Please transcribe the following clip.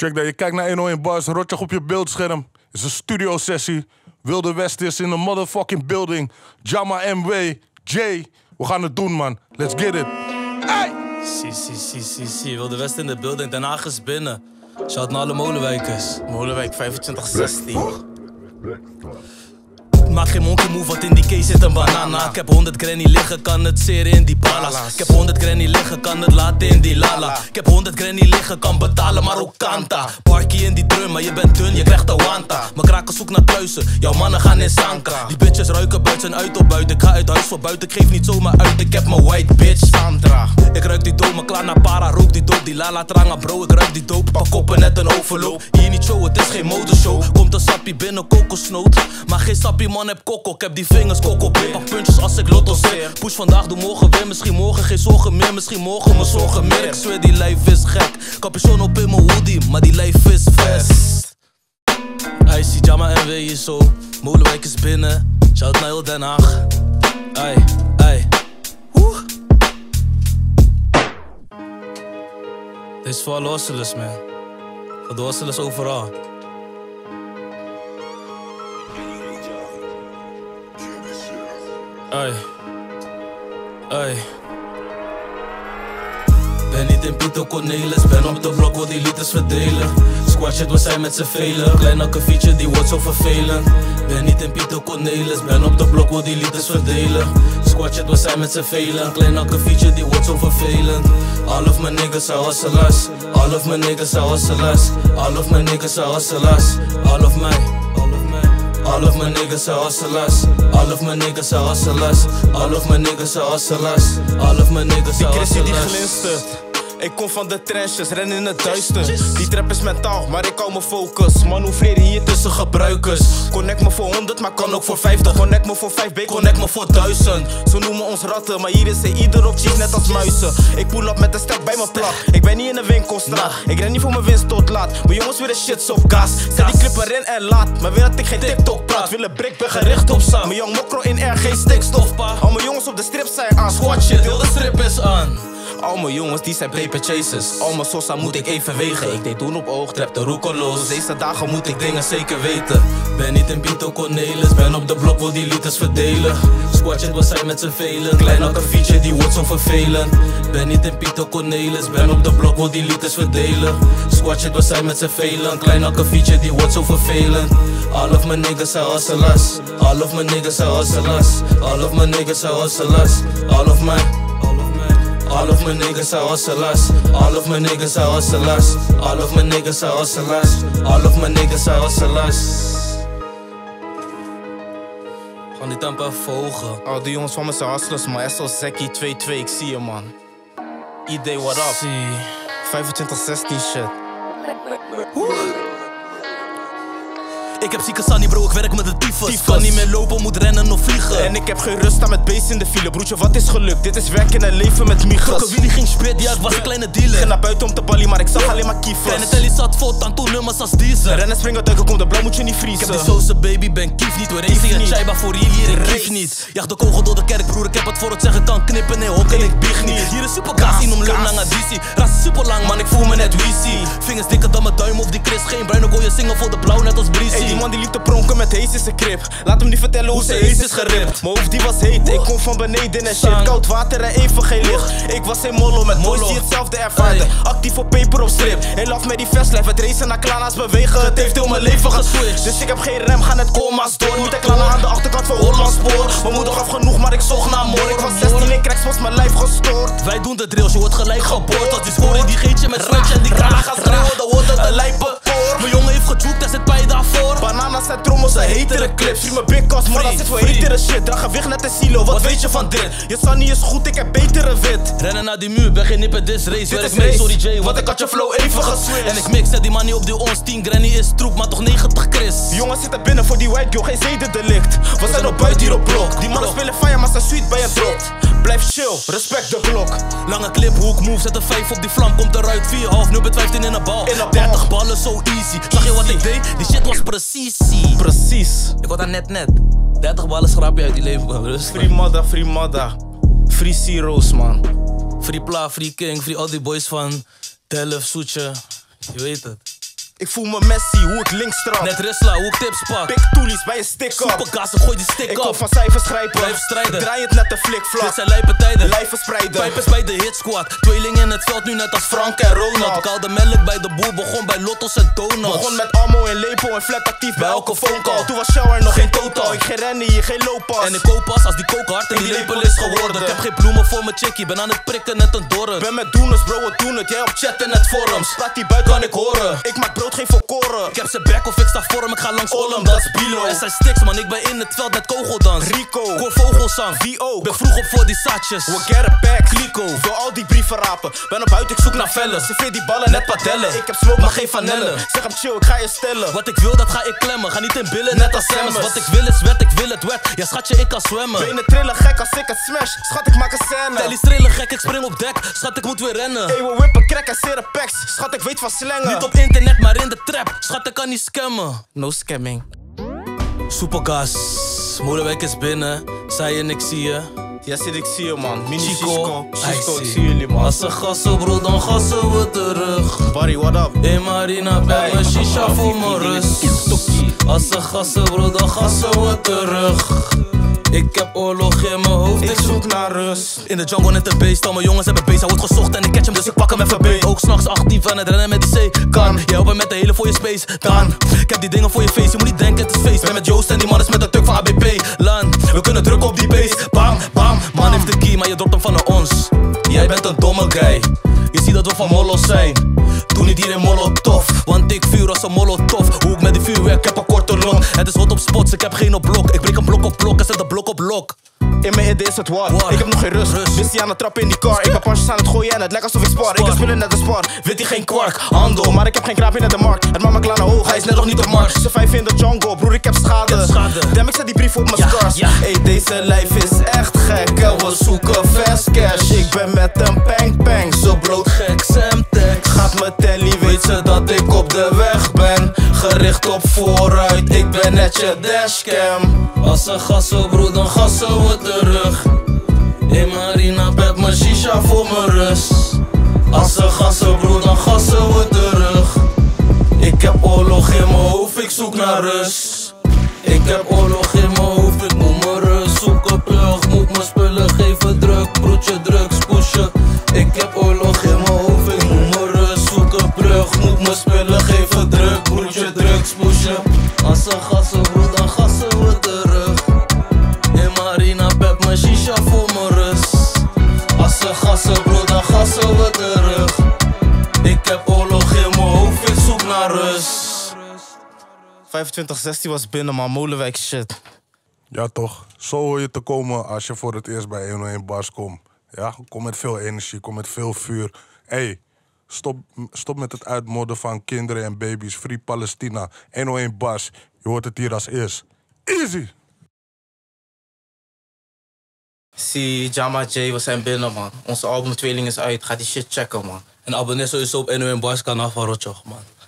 Check dat je kijkt naar 101 Bars, rotjag op je beeldscherm. Het is een studio sessie. Wilde West is in de motherfucking building. Jama MW, Jay. We gaan het doen, man. Let's get it. Hey! Si, si, si, si, si. Wilde West in de building, Den Haag is binnen. Shout naar alle molenwijkers. Molenwijk 2516. Maak geen monkey move, want in die case zit een banana. Ik heb 100 granny liggen, kan het zeer in die pala's. Ik heb 100 granny liggen, kan het laten in die lala. Ik heb 100 granny liggen, kan betalen, maar ook kanta. Parkie in die drum, maar je bent dun, je krijgt een wanta. Mijn kraken zoek naar thuisen, jouw mannen gaan in zanka. Die bitches ruiken buiten en uit op buiten. Ik ga uit huis voor buiten, ik geef niet zomaar uit. Ik heb mijn white bitch. Sandra. Ik ruik die maar klaar naar para, rook die dope Die lala tranga bro, ik ruik die dope Pak koppen net een overloop Hier niet show, het is geen modeshow Komt een sappie binnen, kokosnoot Maar geen sappie man, heb kokko Ik heb die vingers, kokko Pak puntjes als ik lotto zit Push vandaag, doe morgen weer. Misschien morgen geen zorgen meer. Misschien morgen mijn zorgen meer. Ik zweer, die lijf is gek. Capuchon op in mijn hoodie Maar die lijf is vest. Ziet Jama en hier zo Molenwijk is binnen. Shout naar heel Den Haag. Ai, ai Woe. Dit is voor hustlers, man. Voor de overal. Ai. Ai. Ben niet in Pieter Cornelis, ben op de blok, wil die liters verdelen. Squad shit, we zijn met z'n velen. Klein akkefietje, die wordt zo vervelend. Ben niet in Pieter Cornelis, ben op de blok, wil die liters verdelen. Squad shit, we zijn met z'n velen. Klein akkefietje, die wordt zo vervelend. All of my niggas are hustlers. All of my niggas are hustlers. All of my niggas are hustlers. All of my. All of my. Niggas are hustlers. All of my niggas are hustlers. All of my niggas are hustlers. All of my niggas are hustlers. Ik kom van de trenches, ren in het duister. Die trap is mentaal, maar ik hou me focus. Manoeuvreren hier tussen gebruikers. Connect me voor 100, maar kan ook voor 50. Connect me voor 5 B, connect me voor 1000. Ze noemen ons ratten, maar hier is er ieder op cheese net als muizen. Ik pull op met een stek bij mijn plak. Ik ben niet in de winkelstraat. Ik ren niet voor mijn winst tot laat. Mijn jongens willen shit op gas. Zet die clip erin en laat. Maar wil dat ik geen TikTok praat. Willen brik, ben gericht op samen. Mijn jong mokro in RG stikstof. pa. Al mijn jongens op de strip zijn aan squat shit. Heel de strip is aan. Al mijn jongens die zijn paper chasers. Al mijn sosa moet ik even wegen. Ik deed doen op oog, trap de roekeloos. Deze dagen moet ik dingen zeker weten. Ben niet in Pito Cornelis, ben op de blok, wil die liters verdelen. Squad shit, we zijn met z'n velen. Klein akkefietje, die wordt zo vervelend. Ben niet in Pito Cornelis, ben op de blok, wil die liters verdelen. Squad shit, we zijn met z'n velen. Klein akkefietje, die wordt zo vervelend. All of my niggas are hustlers. All of my niggas are hustlers. All of my niggas are hustlers. All of my. All of my. Niggas are hustlers. All of my niggas are hustlers. All of my niggas are hustlers. All of my niggas are hustlers. Gewoon die tempo volgen. Al die jongens van me zijn hustlers, maar SL Zekkie 2-2, ik zie je man. ID, what up? Zie. 2516 shit. Ik heb zieke Sunny bro, ik werk met de tyfus. Kan niet meer lopen, moet rennen of vliegen. En ik heb geen rust aan met beest in de file. Broertje, wat is gelukt? Dit is werken en leven met migas. Willy ging spit, ja ik was een kleine Ik dealer. ging naar buiten om te ballen, maar ik zag alleen maar Kleine kiefers. telly zat vol, tanto nummers als deze. Rennen, springen, duiken, kom de blauw, moet je niet Ik heb die vriezen. sauce baby, ben kief niet. We racing en niet. chaiba voor jullie, ik kief niet. Jaag de kogel door de kerk, broer, ik heb het voor het knippen, nee, hokken, ik bieg niet. Hier is super in om leun lang DC. Ras super lang, man, ik voel me net Weezy. Vingers dikker dan mijn duim of die Chris. Geen bruin, ik hoor je zingen voor de blauw, net als Breezy. Hey, die man die liep te pronken met Haze in zijn krip. Laat hem niet vertellen hoe zijn Haze is geript. Mijn hoofd die was heet, ik kom van beneden en shit. Koud water en even geen licht. Ik was in mollo met boys die hetzelfde ervaarden. Hey. Actief op paper op strip. Heel laf met die fastlife, het racen naar klana's bewegen. Het heeft heel mijn leven geswitcht. Dus ik heb geen rem, ga net coma's door. Moet ik aan de achterkant van Hollandspoor. Mijn moeder gaf genoeg, maar ik zocht naar more. Ik was 16, ik krijg was mijn lijf gestoord. Wij doen de drills, je wordt gelijk geboord. Als die scoren die geetje met switch en die kraan gaat schreeuwen, dan wordt het een lijpe. Mijn jongen heeft gejoekt, daar zit bij daarvoor. Bananas en trommels en hetere clips. Free mijn big cost, maar dat zit voor hetere shit. Draag gewicht net een silo, wat weet je van dit? Je Sunny is goed, ik heb betere wit. Rennen naar die muur, ben geen nippe dis race. Dit Werk is mee, sorry Jay, want ik had je flow even geswitcht. En ik mix, zet die money op die ons 10 Granny is troep, maar toch 90 Chris. Jongens zitten binnen voor die white girl, geen zedendelict. We zijn op buiten hier op blok. Die mannen spelen fire, maar zijn sweet bij een drop. Blijf chill, respect de klok. Lange clip, hoek, move, zet een 5 op die vlam, komt eruit 4 half, nu met 15 in een bal. In een bal. 30 ballen, zo easy. Zag je wat ik deed? Die shit was precies. Precies. Ik word daar net net. 30 ballen schrap je uit die leven, man. Rustig. Free Madda, free Madda. Free Zero's, man. Free Pla, Free King, Free al die boys van Delft, Soetje. Je weet het. Ik voel me Messi, hoe ik links trap. Net Risla, hoe ik tips pak. Pik toelies bij een stick-up. Superkaas, gooi die stick Ik kom van cijfers grijpen. Blijf strijden. Draai het net de Dit flikvlak. zijn lijpe tijden. Lijf verspreiden. Pijpers bij de hit squad. Tweeling in het veld nu net als Frank en Ronald. Ik haalde melk bij de boer, begon bij Lottos en Donuts. Begon met ammo en lepel en flat actief bij elke phone call. Toen was shower nog geen total. Ik geen rennen hier, geen looppas. En ik koop pas als die koken hard en die lepel is geworden. Ik heb geen bloemen voor mijn chickie, ben aan het prikken net een dorp. ben met doeners, bro, we doen het. Jij op chat en het forums. Praat die buik, kan ik horen. Ik maak brood, geen volkoren. Ik heb zijn back of ik sta voor hem, ik ga langs Ollem, dat is Bilo. Er zijn sticks man, ik ben in het veld met kogeldans. Rico. Hoor vogelzang. Wie ook. Ben vroeg op voor die saatjes. We get a pack. Kliko. Wil al die brieven rapen. Ben op buiten, ik zoek naar vellen. Serveer die ballen net padellen. Ik heb smoke, maar geen vanille. Zeg hem chill, ik ga je stellen. Wat ik wil, dat ga ik klemmen. Ga niet in billen, net als Samus. Wat ik wil is wet, ik wil het wet. Ja, schatje, ik kan zwemmen. Benen trillen gek als ik het smash. Schat, ik maak een scène. Telly strillen gek, ik spring op dek. Schat, ik moet weer rennen. Hey, we whippen, crack en seren packs. Schat, ik weet van slangen. Niet op internet, maar in de trap. Schat, ik kan niet scammen. No scamming. Soepelgas, moederwijk is binnen. Zij en ik zie je. Ja, zit ik zie je, man. Mini Chico, Cisco. Cisco, I ik zie jullie, man. Als ze gassen, bro, dan gassen we terug. Barry, what up? In Marina, bij mijn shisha voor mijn rust. Als ze gassen, bro, dan gassen we terug. Ik heb oorlog in mijn hoofd, Ik zoek naar rust. In de jungle net een beest, al mijn jongens hebben beest. Hij wordt gezocht en ik catch hem, dus ik pak hem even beet. Ook s'nachts actief aan het rennen met die C. Kan, jij helpt me met de hele voor je space. Dan, ik heb die dingen voor je face, je moet niet denken het is feest. Ben met Joost en die man is met de tuk van ABP. Lan, we kunnen drukken op die base. Bam, bam, man heeft de key, maar je dropt hem van naar ons. Jij bent een domme guy. Je ziet dat we van mollos zijn. Doe niet hier in molotov, want ik vuur als een molotov. Hoe ik met die vuurwerk, heb. Het is hot op spots, ik heb geen op blok. Ik breek een blok op blok en zet de blok op blok. In mijn idee is het war. War. Ik heb nog geen rust. Rust. Wist hij aan het trappen in die car. Ik heb punches aan het gooien en het lijkt alsof ik spar. Ik heb spullen net als spar. Wint hij geen kwark. Handel, maar ik heb geen kraapje naar de markt. Het maakt me klaar naar hoog. Hij is net nog niet op markt. Ze vijf in de jungle, broer, ik heb schade. Ik heb schade. Damn, ik zet die brief op mijn Ja, scars. ja. Hey, deze lijf is echt gek. En we zoeken fast cash. Ik ben met een pang pang. Zo brood Gek Semtex. gaat mijn telly, weet ze dat ik op de weg. Gericht op vooruit, ik ben net je dashcam. Als ze gassen broer, dan gassen we terug. In Marina heb mijn shisha voor mijn rust. Als ze gassen broer, dan gassen we terug. Ik heb oorlog in mijn hoofd, ik zoek naar rust. Ik heb oorlog in mijn hoofd, ik moet mijn rust zoeken. Plug, moet mijn spullen geven, druk, broertje, drugs pushen. Ik heb oorlog in mijn hoofd, ik moet mijn rust zoeken. Plug, moet mijn spullen geven, naar rust. 2516 was binnen, man. Molenwijk shit. Ja, toch? Zo hoor je te komen als je voor het eerst bij 101 Bars komt. Ja, kom met veel energie, kom met veel vuur. hey, stop, stop met het uitmodden van kinderen en baby's. Free Palestina. 101 Bars. Je hoort het hier als eerst. Easy! Zie, Jama J, we zijn binnen, man. Onze album Tweeling is uit. Ga die shit checken, man. En abonneer sowieso op NOM Bars kanaal van Rotjoch, man.